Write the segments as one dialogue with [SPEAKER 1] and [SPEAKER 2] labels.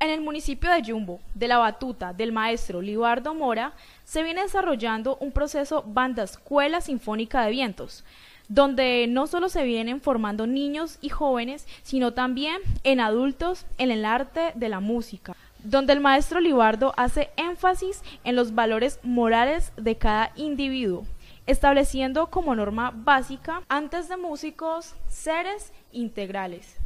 [SPEAKER 1] En el municipio de Yumbo, de la batuta del maestro Libardo Mora, se viene desarrollando un proceso Banda Escuela Sinfónica de Vientos, donde no solo se vienen formando niños y jóvenes, sino también en adultos en el arte de la música, donde el maestro Libardo hace énfasis en los valores morales de cada individuo, estableciendo como norma básica, antes de músicos, seres integrales.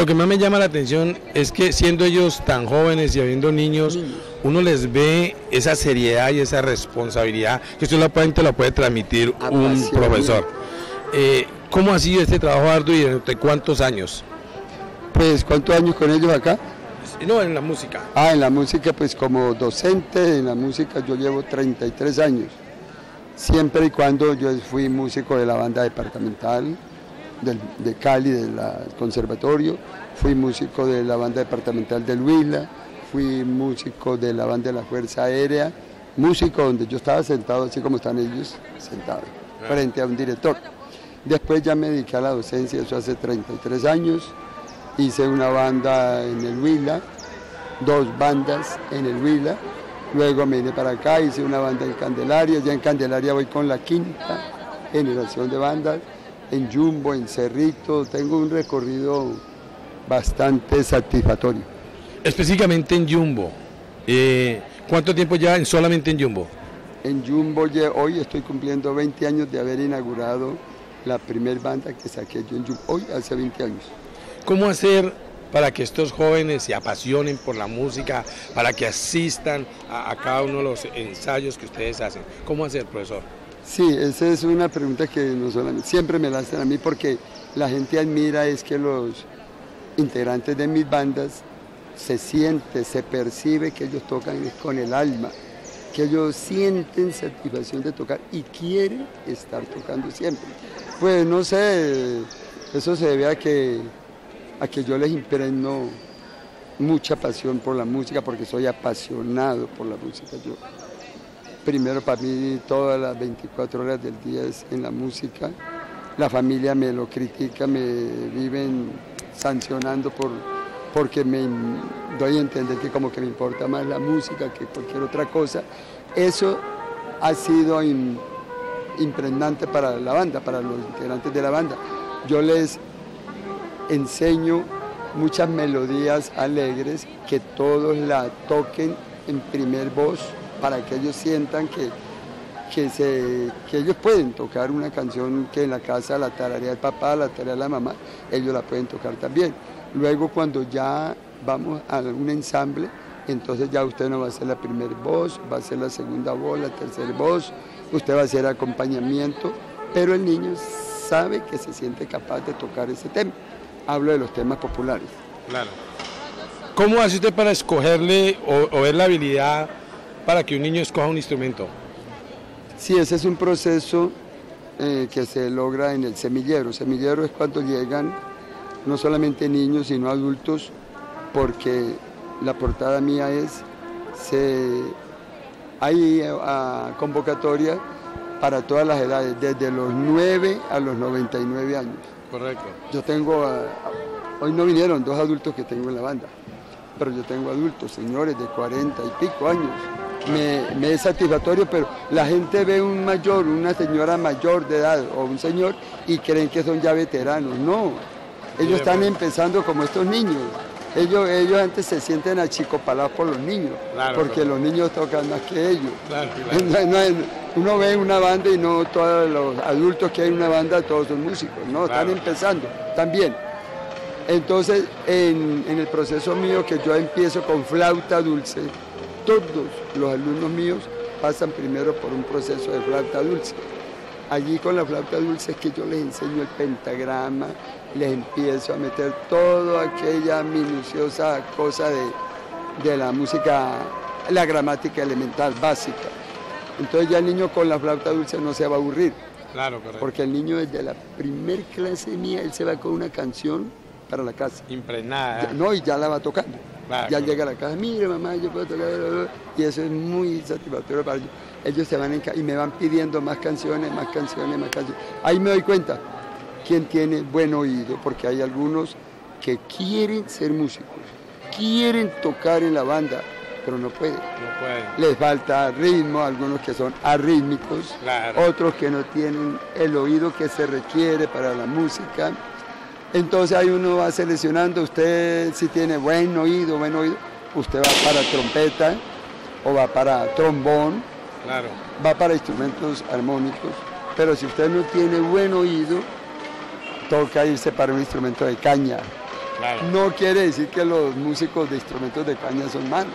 [SPEAKER 2] Lo que más me llama la atención es que siendo ellos tan jóvenes y habiendo niños, uno les ve esa seriedad y esa responsabilidad que solamente la puede transmitir un profesor. Eh, ¿Cómo ha sido este trabajo arduo y durante cuántos años?
[SPEAKER 3] Pues, ¿cuántos años con ellos acá?
[SPEAKER 2] No, en la música.
[SPEAKER 3] Ah, en la música, pues como docente, en la música yo llevo 33 años. Siempre y cuando yo fui músico de la banda departamental, de Cali, del conservatorio, fui músico de la banda departamental del Huila, fui músico de la banda de la Fuerza Aérea, músico donde yo estaba sentado así como están ellos sentados, frente a un director. Después ya me dediqué a la docencia, eso hace 33 años, hice una banda en el Huila, dos bandas en el Huila, luego me vine para acá, hice una banda en Candelaria, ya en Candelaria voy con la quinta generación de bandas, en Jumbo, en Cerrito, tengo un recorrido bastante satisfactorio.
[SPEAKER 2] Específicamente en Jumbo, eh, ¿cuánto tiempo ya en, solamente en Jumbo?
[SPEAKER 3] En Jumbo hoy estoy cumpliendo 20 años de haber inaugurado la primer banda que saqué yo en Jumbo, hoy hace 20 años.
[SPEAKER 2] ¿Cómo hacer para que estos jóvenes se apasionen por la música, para que asistan a, a cada uno de los ensayos que ustedes hacen? ¿Cómo hacer, profesor?
[SPEAKER 3] Sí, esa es una pregunta que no solamente, siempre me la hacen a mí porque la gente admira es que los integrantes de mis bandas se siente, se percibe que ellos tocan con el alma, que ellos sienten satisfacción de tocar y quieren estar tocando siempre. Pues no sé, eso se debe a que, a que yo les impregno mucha pasión por la música, porque soy apasionado por la música yo primero para mí todas las 24 horas del día es en la música. La familia me lo critica, me viven sancionando por, porque me doy a entender que como que me importa más la música que cualquier otra cosa. Eso ha sido impregnante para la banda, para los integrantes de la banda. Yo les enseño muchas melodías alegres que todos la toquen en primer voz para que ellos sientan que, que, se, que ellos pueden tocar una canción que en la casa la tarea el papá, la tarea la mamá, ellos la pueden tocar también. Luego cuando ya vamos a un ensamble, entonces ya usted no va a ser la primera voz, va a ser la segunda voz, la tercera voz, usted va a hacer acompañamiento, pero el niño sabe que se siente capaz de tocar ese tema. Hablo de los temas populares.
[SPEAKER 2] Claro. ¿Cómo hace usted para escogerle o ver la habilidad para que un niño escoja un instrumento?
[SPEAKER 3] Sí, ese es un proceso eh, que se logra en el semillero. Semillero es cuando llegan no solamente niños, sino adultos, porque la portada mía es, se, hay eh, convocatoria para todas las edades, desde los 9 a los 99 años.
[SPEAKER 2] Correcto.
[SPEAKER 3] Yo tengo, ah, hoy no vinieron dos adultos que tengo en la banda, pero yo tengo adultos, señores de 40 y pico años. Me, me es satisfactorio, pero la gente ve un mayor, una señora mayor de edad o un señor y creen que son ya veteranos. No, ellos están empezando como estos niños. Ellos, ellos antes se sienten achicopalados por los niños, porque los niños tocan más que ellos. uno ve una banda y no todos los adultos que hay en una banda, todos son músicos, no, están empezando también. Entonces, en, en el proceso mío que yo empiezo con flauta dulce, todos los alumnos míos pasan primero por un proceso de flauta dulce. Allí con la flauta dulce es que yo les enseño el pentagrama, les empiezo a meter toda aquella minuciosa cosa de, la música, la gramática elemental, básica. Entonces ya el niño con la flauta dulce no se va a aburrir.
[SPEAKER 2] Claro, correcto.
[SPEAKER 3] Porque el niño desde la primer clase mía, él se va con una canción para la casa.
[SPEAKER 2] Impregnada.
[SPEAKER 3] no, y ya la va tocando. ya llega a la casa, mire mamá, yo puedo tocar, y eso es muy satisfactorio para ellos. Ellos se van y me van pidiendo más canciones, más canciones, más canciones. Ahí me doy cuenta quién tiene buen oído, porque hay algunos que quieren ser músicos, quieren tocar en la banda, pero no pueden.
[SPEAKER 2] No
[SPEAKER 3] Les falta ritmo, algunos que son arrítmicos, otros que no tienen el oído que se requiere para la música. Entonces ahí uno va seleccionando, usted si tiene buen oído, buen oído, usted va para trompeta o va para trombón, va para instrumentos armónicos, pero si usted no tiene buen oído, toca irse para un instrumento de caña. No quiere decir que los músicos de instrumentos de caña son malos,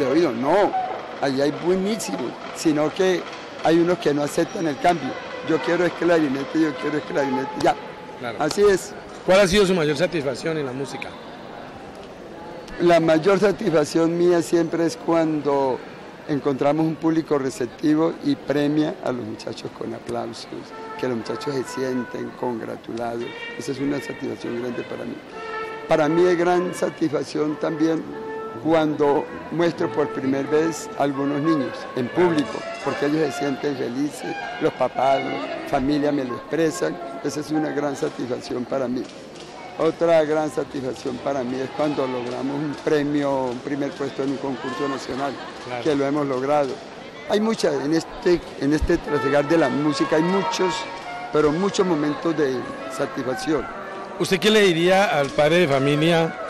[SPEAKER 3] de oído, no, allí hay buenísimos, sino que hay unos que no aceptan el cambio. Yo quiero es clarinete, yo quiero es clarinete, ya. Así es.
[SPEAKER 2] ¿Cuál ha sido su mayor satisfacción en la música?
[SPEAKER 3] La mayor satisfacción mía siempre es cuando encontramos un público receptivo y premia a los muchachos con aplausos, que los muchachos se sienten congratulados. Esa es una satisfacción grande para mí. Para mí es gran satisfacción también cuando muestro por primera vez a algunos niños en público, porque ellos se sienten felices, los papás, la familia me lo expresan, esa es una gran satisfacción para mí. Otra gran satisfacción para mí es cuando logramos un premio, un primer puesto en un concurso nacional, que lo hemos logrado. Hay muchas, en este, en este trasegar de la música hay muchos, pero muchos momentos de satisfacción.
[SPEAKER 2] ¿Usted qué le diría al padre de familia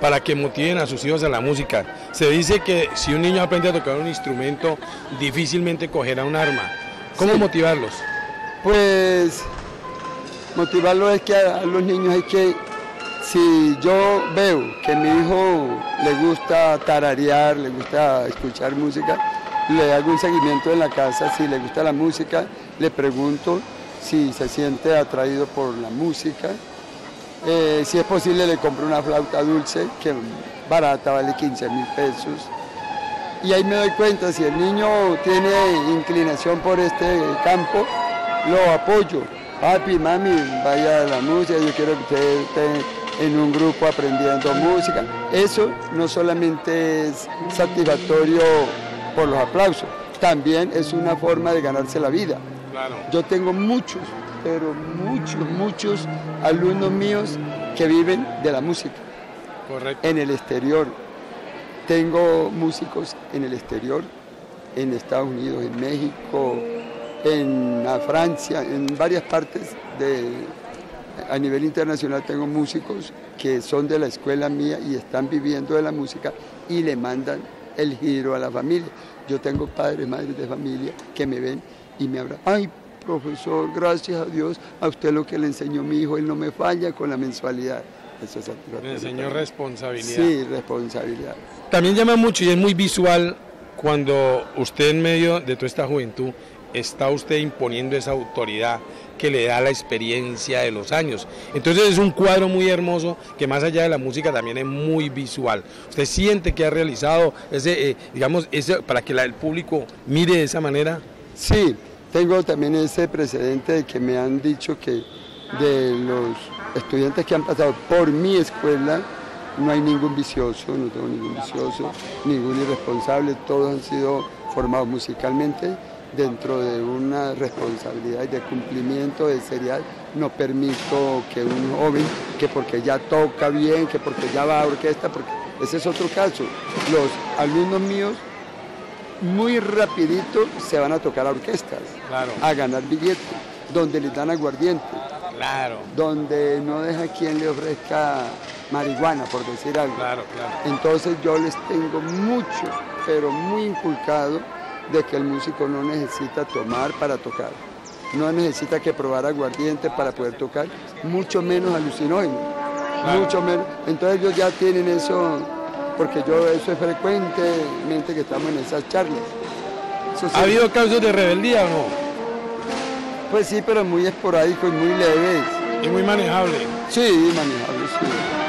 [SPEAKER 2] para que motiven a sus hijos a la música? Se dice que si un niño aprende a tocar un instrumento, difícilmente cogerá un arma. ¿Cómo motivarlos?
[SPEAKER 3] Pues motivarlo es que a, los niños hay que, si yo veo que a mi hijo le gusta tararear, le gusta escuchar música, le hago un seguimiento en la casa, si le gusta la música, le pregunto si se siente atraído por la música. Eh, si es posible le compro una flauta dulce, que barata, vale 15 mil pesos. Y ahí me doy cuenta, si el niño tiene inclinación por este campo, lo apoyo papi, mami, vaya a la música, yo quiero que usted esté en un grupo aprendiendo música. Eso no solamente es satisfactorio por los aplausos, también es una forma de ganarse la vida. Yo tengo muchos, pero muchos, muchos alumnos míos que viven de la música. En el exterior. Tengo músicos en el exterior, en Estados Unidos, en México, en Francia, en varias partes de, a nivel internacional tengo músicos que son de la escuela mía y están viviendo de la música y le mandan el giro a la familia. Yo tengo padres, madres de familia que me ven y me hablan, ay profesor, gracias a Dios, a usted lo que le enseñó mi hijo, él no me falla con la mensualidad.
[SPEAKER 2] Eso es me enseñó responsabilidad.
[SPEAKER 3] Sí, responsabilidad.
[SPEAKER 2] También llama mucho y es muy visual cuando usted en medio de toda esta juventud está usted imponiendo esa autoridad que le da la experiencia de los años. Entonces es un cuadro muy hermoso que más allá de la música también es muy visual. Usted siente que ha realizado ese, eh, digamos, ese, para que el público mire de esa manera.
[SPEAKER 3] Sí, tengo también ese precedente de que me han dicho que de los estudiantes que han pasado por mi escuela, no hay ningún vicioso, no tengo ningún vicioso, ningún irresponsable, todos han sido formados musicalmente dentro de una responsabilidad y de cumplimiento de serial, no permito que un joven, que porque ya toca bien, que porque ya va a orquesta, porque ese es otro caso. Los alumnos míos muy rapidito se van a tocar a orquestas, a ganar billetes, donde les dan aguardiente,
[SPEAKER 2] claro.
[SPEAKER 3] donde no deja quien le ofrezca marihuana, por decir algo.
[SPEAKER 2] Claro, claro.
[SPEAKER 3] Entonces yo les tengo mucho, pero muy inculcado de que el músico no necesita tomar para tocar, no necesita que probar aguardiente para poder tocar, mucho menos alucinógeno, mucho menos. Entonces ellos ya tienen eso, porque yo eso es frecuentemente que estamos en esas charlas.
[SPEAKER 2] ¿Ha habido casos de rebeldía o no?
[SPEAKER 3] Pues sí, pero muy esporádico y muy leves.
[SPEAKER 2] Y muy manejable.
[SPEAKER 3] Sí, manejable, sí.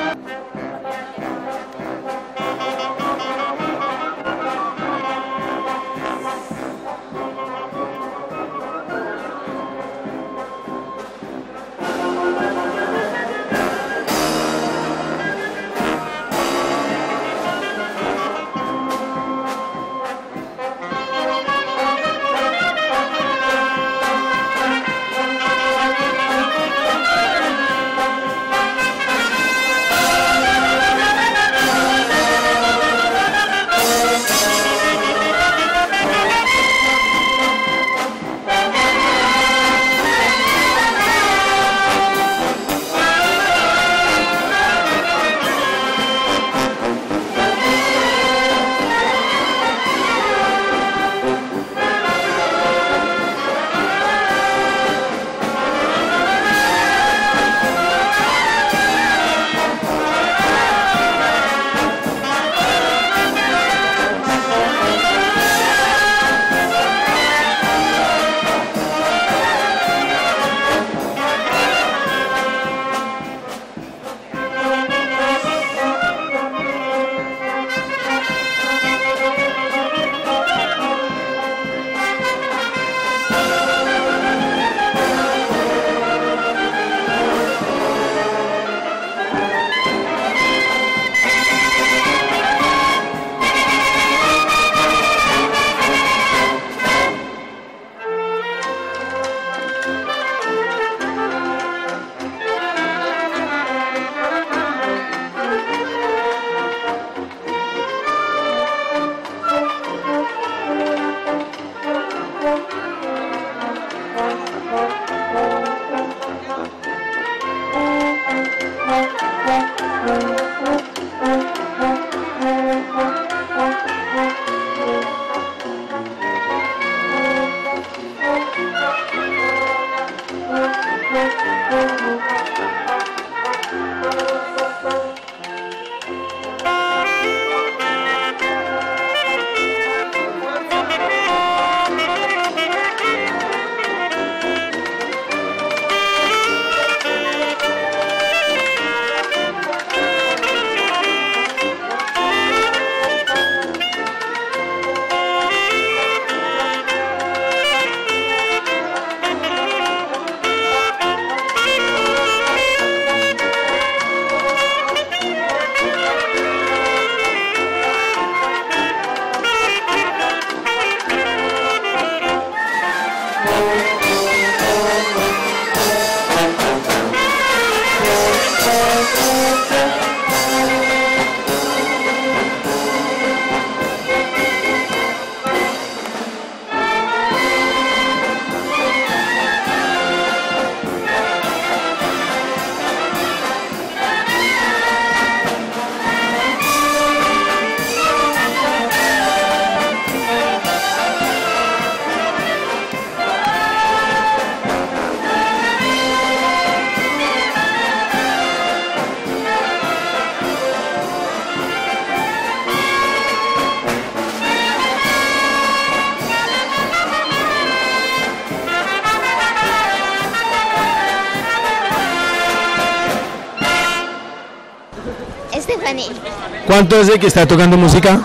[SPEAKER 2] ¿Cuánto hace que está tocando música?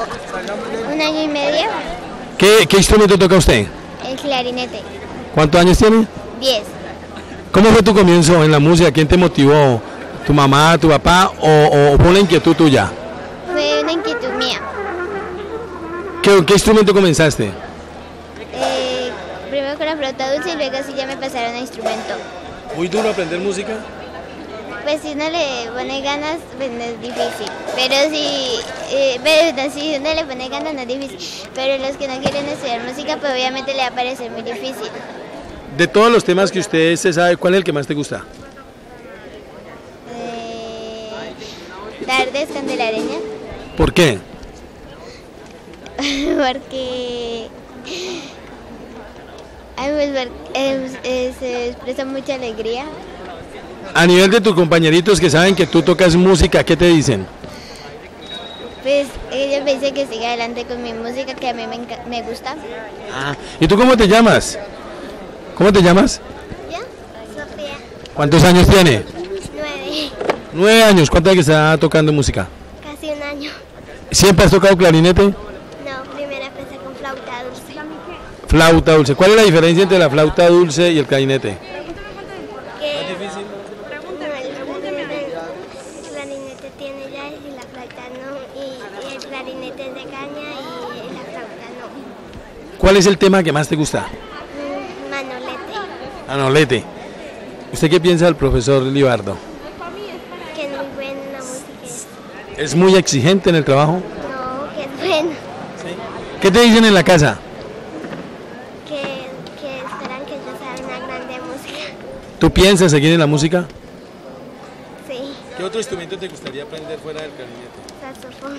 [SPEAKER 4] Un año y medio.
[SPEAKER 2] ¿Qué, instrumento toca usted?
[SPEAKER 4] El clarinete.
[SPEAKER 2] ¿Cuántos años tiene?
[SPEAKER 4] Diez.
[SPEAKER 2] ¿Cómo fue tu comienzo en la música? ¿Quién te motivó? ¿Tu mamá, tu papá o, fue una inquietud tuya?
[SPEAKER 4] Fue una inquietud mía.
[SPEAKER 2] ¿Qué, instrumento comenzaste?
[SPEAKER 4] Eh, Primero con la flauta dulce y luego sí ya me pasaron a instrumento.
[SPEAKER 2] ¿Muy duro aprender música?
[SPEAKER 4] Pues si uno le pone ganas, pues no es difícil. Pero si, eh, pero si uno le pone ganas, no es difícil. Pero los que no quieren estudiar música, pues obviamente le va a parecer muy difícil.
[SPEAKER 2] De todos los temas que usted se sabe, ¿cuál es el que más te gusta?
[SPEAKER 4] Eh, tardes Candelareña,
[SPEAKER 2] ¿Por qué?
[SPEAKER 4] porque, ay, pues, eh, eh, se expresa mucha alegría.
[SPEAKER 2] A nivel de tus compañeritos que saben que tú tocas música, ¿qué te dicen?
[SPEAKER 4] Pues ellos me dicen que siga adelante con mi música, que a mí me, gusta.
[SPEAKER 2] Ah, ¿y tú cómo te llamas? ¿Cómo te llamas?
[SPEAKER 4] ¿Ya? Sofía,
[SPEAKER 2] ¿Cuántos años tiene?
[SPEAKER 4] nueve,
[SPEAKER 2] Nueve años. ¿Cuánto que está tocando música?
[SPEAKER 4] casi un año.
[SPEAKER 2] ¿Siempre has tocado clarinete?
[SPEAKER 4] No, primero empecé con flauta dulce.
[SPEAKER 2] Flauta dulce. ¿Cuál es la diferencia entre la flauta dulce y el clarinete?
[SPEAKER 4] Que el clarinete tiene llaves y la flauta no, y, y el clarinete es de caña y la flauta no.
[SPEAKER 2] ¿Cuál es el tema que más te gusta?
[SPEAKER 4] Manolete,
[SPEAKER 2] Anolete. ¿Usted qué piensa del profesor Libardo?
[SPEAKER 4] que es muy bueno en la música.
[SPEAKER 2] ¿Es muy exigente en el trabajo?
[SPEAKER 4] No, que es bueno,
[SPEAKER 2] ¿Qué te dicen en la casa?
[SPEAKER 4] que, que esperan que yo sea una grande música.
[SPEAKER 2] ¿Tú piensas seguir en la música?
[SPEAKER 4] Sí,
[SPEAKER 2] ¿Qué otro instrumento te gustaría aprender fuera del clarinete?
[SPEAKER 4] saxofón.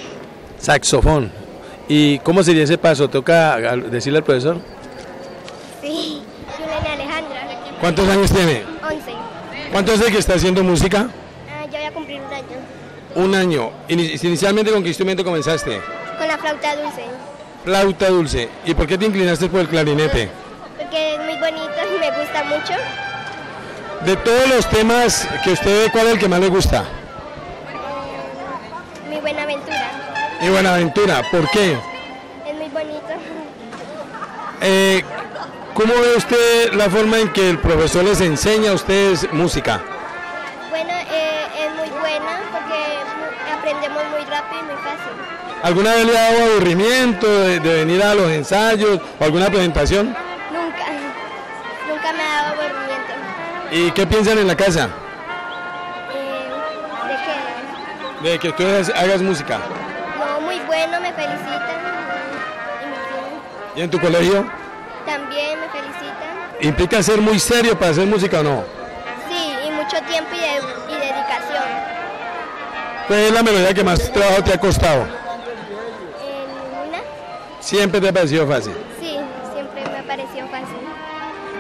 [SPEAKER 2] Saxofón. ¿Y cómo sería ese paso? ¿Toca decirle al profesor?
[SPEAKER 4] Sí, Juliana Alejandra,
[SPEAKER 2] ¿Cuántos años tiene?
[SPEAKER 4] 11.
[SPEAKER 2] ¿Cuánto hace que está haciendo música?
[SPEAKER 4] Ah, yo voy a cumplir un año.
[SPEAKER 2] Un año. Ini- Inicialmente, ¿con qué instrumento comenzaste?
[SPEAKER 4] Con la flauta dulce,
[SPEAKER 2] Flauta dulce. ¿Y por qué te inclinaste por el clarinete?
[SPEAKER 4] porque es muy bonito y me gusta mucho.
[SPEAKER 2] De todos los temas que usted ve, ¿cuál es el que más le gusta?
[SPEAKER 4] Mi buena aventura.
[SPEAKER 2] Y Buenaventura. ¿Por qué?
[SPEAKER 4] Es muy bonito.
[SPEAKER 2] Eh, ¿Cómo ve usted la forma en que el profesor les enseña a ustedes música?
[SPEAKER 4] Bueno, eh, es muy buena porque aprendemos muy rápido y muy fácil.
[SPEAKER 2] ¿Alguna vez le ha dado aburrimiento de, de venir a los ensayos o alguna presentación?
[SPEAKER 4] Nunca, nunca me ha dado aburrimiento.
[SPEAKER 2] ¿Y qué piensan en la casa?
[SPEAKER 4] Eh, ¿De qué?
[SPEAKER 2] De que tú hagas música.
[SPEAKER 4] ¿Y
[SPEAKER 2] en tu colegio?
[SPEAKER 4] También me felicitan.
[SPEAKER 2] ¿Implica ser muy serio para hacer música o no?
[SPEAKER 4] Sí, y mucho tiempo y, de- y dedicación.
[SPEAKER 2] ¿Cuál es la melodía que más trabajo te ha costado?
[SPEAKER 4] En una,
[SPEAKER 2] Siempre te ha parecido fácil.
[SPEAKER 4] sí, siempre me ha parecido fácil.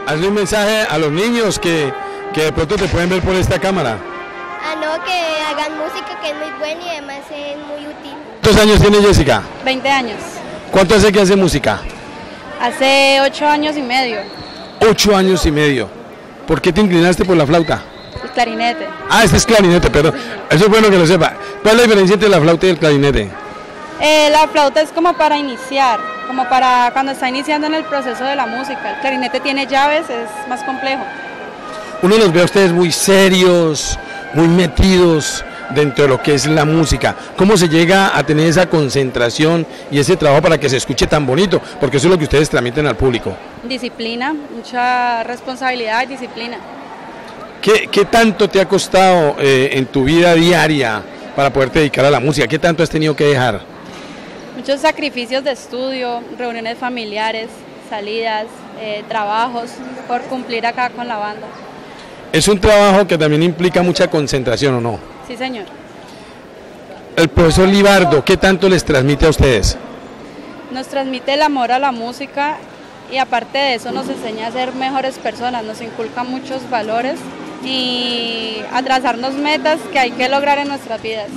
[SPEAKER 2] Hazle un mensaje a los niños que, que de pronto te pueden ver por esta cámara.
[SPEAKER 4] Ah, no, que hagan música que es muy buena y además es muy útil.
[SPEAKER 2] ¿Cuántos años tiene Jessica?
[SPEAKER 5] 20 años.
[SPEAKER 2] ¿Cuánto hace que hace música?
[SPEAKER 5] Hace 8 años y medio.
[SPEAKER 2] Ocho años y medio. ¿Por qué te inclinaste por la flauta?
[SPEAKER 5] El clarinete.
[SPEAKER 2] Ah, este es clarinete, perdón. Eso es bueno que lo sepa. ¿Cuál es la diferencia entre la flauta y el clarinete?
[SPEAKER 5] Eh, la flauta es como para iniciar, como para cuando está iniciando en el proceso de la música. El clarinete tiene llaves, es más complejo.
[SPEAKER 2] Uno los ve a ustedes muy serios, muy metidos dentro de lo que es la música. ¿Cómo se llega a tener esa concentración y ese trabajo para que se escuche tan bonito? Porque eso es lo que ustedes transmiten al público.
[SPEAKER 5] Disciplina, mucha responsabilidad y disciplina.
[SPEAKER 2] ¿Qué, qué tanto te ha costado eh, en tu vida diaria para poderte dedicar a la música? ¿Qué tanto has tenido que dejar?
[SPEAKER 5] Muchos sacrificios de estudio, reuniones familiares, salidas, eh, trabajos por cumplir acá con la banda.
[SPEAKER 2] Es un trabajo que también implica mucha concentración, ¿o no?
[SPEAKER 5] Sí, señor.
[SPEAKER 2] El profesor Libardo, ¿qué tanto les transmite a ustedes?
[SPEAKER 5] Nos transmite el amor a la música y aparte de eso nos enseña a ser mejores personas, nos inculca muchos valores y a trazarnos metas que hay que lograr en nuestras vidas.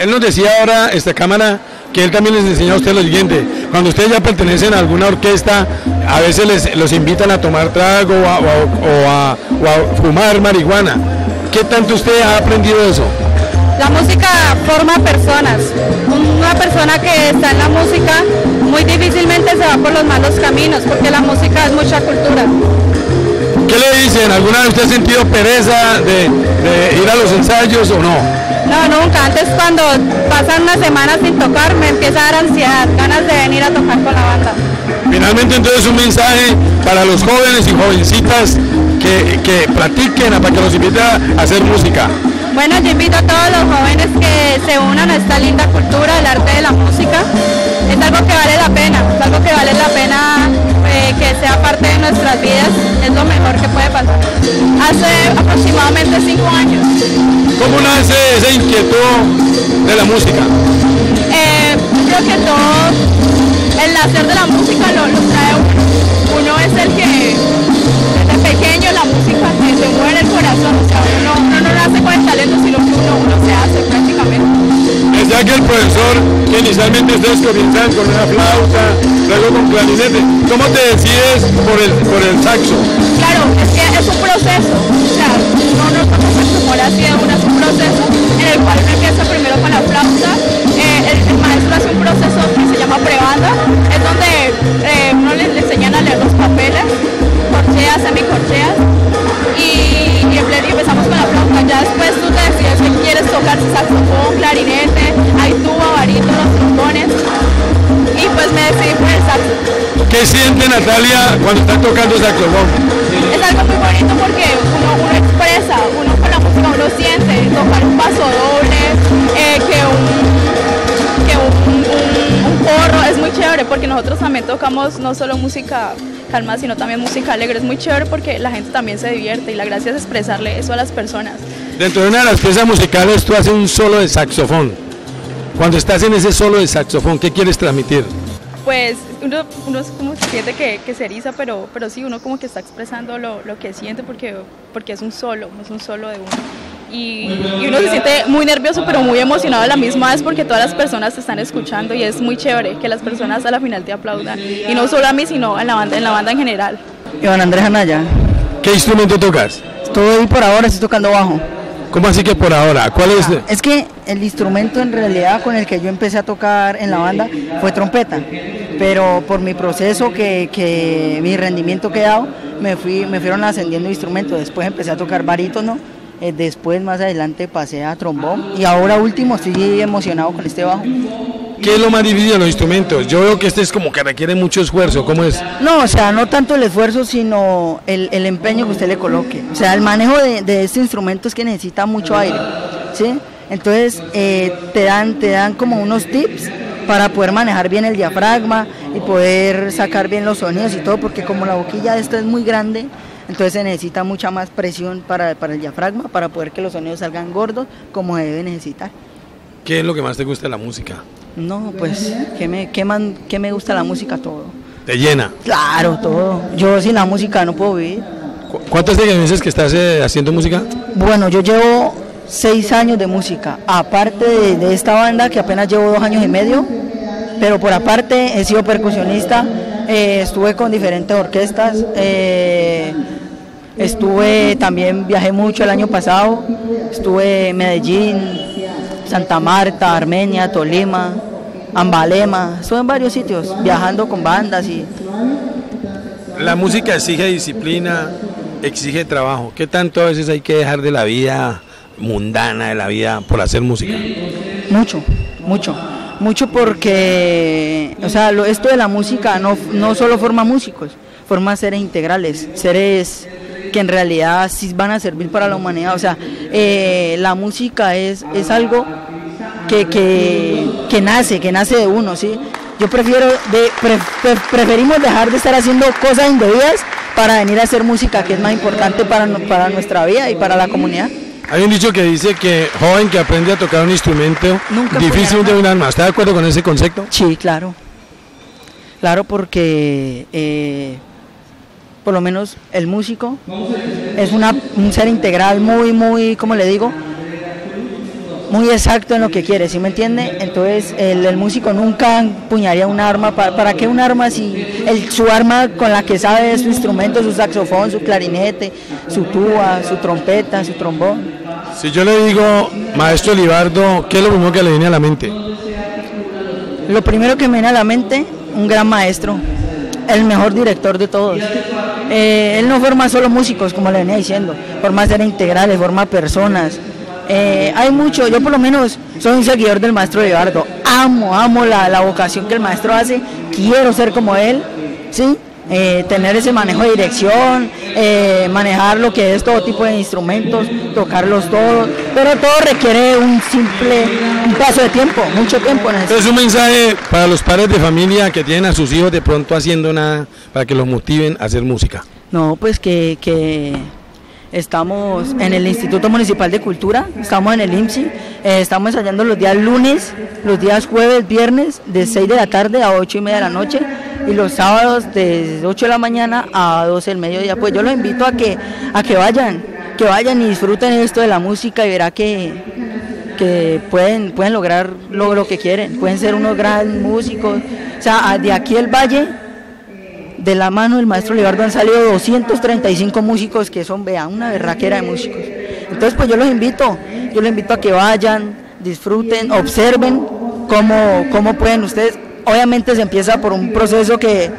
[SPEAKER 2] Él nos decía ahora, esta cámara, que él también les enseñó a ustedes lo siguiente. Cuando ustedes ya pertenecen a alguna orquesta, a veces les, los invitan a tomar trago o a, o a- o a- o a fumar marihuana. ¿Qué tanto usted ha aprendido eso?
[SPEAKER 5] La música forma personas. Una persona que está en la música muy difícilmente se va por los malos caminos porque la música es mucha cultura.
[SPEAKER 2] ¿Qué le dicen? ¿Alguna vez usted ha sentido pereza de, de ir a los ensayos o no?
[SPEAKER 5] No, nunca. Antes cuando pasan unas semanas sin tocar me empieza a dar ansiedad, ganas de venir a tocar con la banda.
[SPEAKER 2] Finalmente entonces un mensaje para los jóvenes y jovencitas que, que practiquen, para que los invite a hacer música.
[SPEAKER 6] Bueno, yo invito a todos los jóvenes que se unan a esta linda cultura del arte de la música. Es algo que vale la pena, es algo que vale la pena eh, que sea parte de nuestras vidas, es lo mejor que puede pasar. Hace aproximadamente cinco años.
[SPEAKER 2] ¿Cómo nace esa inquietud de la música?
[SPEAKER 6] Eh, creo que todo el nacer de la música lo, lo trae Que el
[SPEAKER 2] profesor, que inicialmente ustedes comienzan con una flauta, luego con clarinete, ¿cómo te decides por el, por el saxo?
[SPEAKER 6] Claro, es que es un proceso, o sea, no nos vamos a así de una, es un proceso en el cual empieza primero con la flauta, eh, el, el, maestro hace un proceso que se llama prebanda, es donde eh, uno le, le enseñan a leer los papeles, corcheas, semicorcheas, y, y, empezamos con la flauta. Ya después tú te decides que quieres tocar si saxofón, clarinete, hay tuba, barítonos, trombones. Y pues me decidí por el saxo.
[SPEAKER 2] ¿Qué siente Natalia cuando está tocando saxofón?
[SPEAKER 6] Es algo muy bonito porque uno, uno expresa, uno con la música uno siente tocar un paso doble, eh, que un, que un, un, un porro, es muy chévere porque nosotros también tocamos no solo música calma, sino también música alegre. Es muy chévere porque la gente también se divierte y la gracia es expresarle eso a las personas.
[SPEAKER 2] Dentro de una de las piezas musicales tú haces un solo de saxofón. Cuando estás en ese solo de saxofón, ¿qué quieres transmitir?
[SPEAKER 6] Pues uno, uno como siente que, que, se eriza, pero, pero sí, uno como que está expresando lo, lo que siente porque, porque es un solo, es un solo de uno. Y, y, uno se siente muy nervioso pero muy emocionado a la misma vez porque todas las personas te están escuchando y es muy chévere que las personas a la final te aplaudan y no solo a mí sino en la banda en la banda en general.
[SPEAKER 7] Iván Andrés Anaya.
[SPEAKER 2] ¿Qué instrumento tocas?
[SPEAKER 7] Estoy por ahora estoy tocando bajo.
[SPEAKER 2] ¿Cómo así que por ahora? ¿Cuál es?
[SPEAKER 7] Ah, es que el instrumento en realidad con el que yo empecé a tocar en la banda fue trompeta, pero por mi proceso que, que mi rendimiento que he dado me fui me fueron ascendiendo instrumentos. Después empecé a tocar barítono eh, después más adelante pasé a trombón y ahora último estoy emocionado con este bajo.
[SPEAKER 2] ¿Qué es lo más difícil de los instrumentos? Yo veo que este es como que requiere mucho esfuerzo, ¿cómo es?
[SPEAKER 7] No, o sea, no tanto el esfuerzo, sino el, el empeño que usted le coloque. O sea, el manejo de, de este instrumento es que necesita mucho aire, ¿sí? Entonces, eh, te, dan, te dan como unos tips para poder manejar bien el diafragma y poder sacar bien los sonidos y todo, porque como la boquilla de esta es muy grande, entonces se necesita mucha más presión para, para, el diafragma para poder que los sonidos salgan gordos como debe necesitar.
[SPEAKER 2] ¿Qué es lo que más te gusta de la música?
[SPEAKER 7] No, pues, ¿qué me, qué man, qué me gusta la música? Todo.
[SPEAKER 2] ¿Te llena?
[SPEAKER 7] Claro, todo. Yo sin la música no puedo vivir.
[SPEAKER 2] ¿Cu ¿Cuántos meses que estás eh, haciendo música?
[SPEAKER 7] Bueno, yo llevo seis años de música, aparte de, de esta banda que apenas llevo dos años y medio, pero por aparte he sido percusionista, eh, estuve con diferentes orquestas, eh, estuve también, viajé mucho el año pasado, estuve en Medellín, Santa Marta, Armenia, Tolima, Ambalema, estuve en varios sitios viajando con bandas y...
[SPEAKER 2] La música exige disciplina, exige trabajo. ¿Qué tanto a veces hay que dejar de la vida mundana, de la vida por hacer música?
[SPEAKER 7] Mucho, mucho mucho porque, o sea, lo, esto de la música no, no solo forma músicos, forma seres integrales, seres que en realidad sí van a servir para la humanidad. O sea, eh, la música es, es algo que, que, que, nace, que nace de uno, ¿sí? Yo prefiero, de, pre, pre, preferimos dejar de estar haciendo cosas indebidas para venir a hacer música, que es más importante para, para nuestra vida y para la comunidad.
[SPEAKER 2] Hay un dicho que dice que joven que aprende a tocar un instrumento
[SPEAKER 7] Nunca
[SPEAKER 2] difícil de un alma. ¿Está de acuerdo con ese concepto?
[SPEAKER 7] Sí, claro. Claro, porque eh, por lo menos el músico es una, un ser integral muy, muy, como le digo, muy exacto en lo que quiere, ¿sí me entiende? Entonces el, el músico nunca empuñaría un arma, ¿para, ¿para qué un arma si el, su arma con la que sabe es su instrumento, su saxofón, su clarinete, su tuba, su trompeta, su trombón?
[SPEAKER 2] Si yo le digo, maestro Libardo, ¿qué es lo primero que le viene a la mente?
[SPEAKER 7] Lo primero que me viene a la mente, un gran maestro, el mejor director de todos. Eh, él no forma solo músicos, como le venía diciendo, forma ser integrales, forma personas. Eh, hay mucho, yo por lo menos soy un seguidor del maestro Libardo, amo, amo la, la vocación que el maestro hace, quiero ser como él ¿sí? Eh, tener ese manejo de dirección, eh, manejar lo que es todo tipo de instrumentos, tocarlos todos, pero todo requiere un simple un paso de tiempo, mucho tiempo.
[SPEAKER 2] Es un mensaje para los padres de familia que tienen a sus hijos de pronto haciendo nada para que los motiven a hacer música.
[SPEAKER 7] No, pues que, que Estamos en el Instituto Municipal de Cultura, estamos en el IMSI, eh, estamos ensayando los días lunes, los días jueves, viernes, de 6 de la tarde a 8 y media de la noche y los sábados de 8 de la mañana a 12 del mediodía. Pues yo los invito a que, a que vayan, que vayan y disfruten esto de la música y verá que, que pueden, pueden lograr lo, lo que quieren, pueden ser unos grandes músicos. O sea, de aquí el valle de la mano del maestro Libardo han salido 235 músicos que son, vean, una berraquera de músicos. Entonces, pues yo los invito, yo los invito a que vayan, disfruten, observen cómo, cómo pueden ustedes. Obviamente se empieza por un proceso que,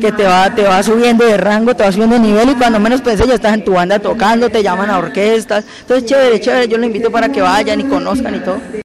[SPEAKER 7] que te va, te va subiendo de rango, te va subiendo de nivel y cuando menos pensé ya estás en tu banda tocando, te llaman a orquestas. Entonces, chévere, chévere, yo los invito para que vayan y conozcan y todo.